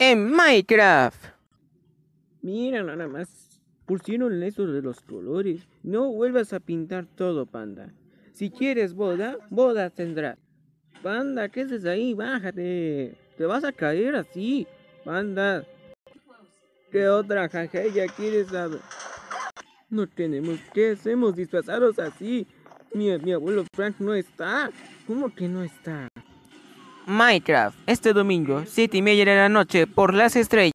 en Minecraft. Mira nada más. Pusieron eso de los colores. No vuelvas a pintar todo, panda. Si quieres boda, boda tendrás. Panda, ¿qué haces ahí? Bájate. Te vas a caer así. Panda. ¿Qué otra ya quieres saber? No tenemos que hacemos disfrazados así. Mi, mi abuelo Frank no está. ¿Cómo que no está? Minecraft, este domingo, siete y media de la noche, por las estrellas.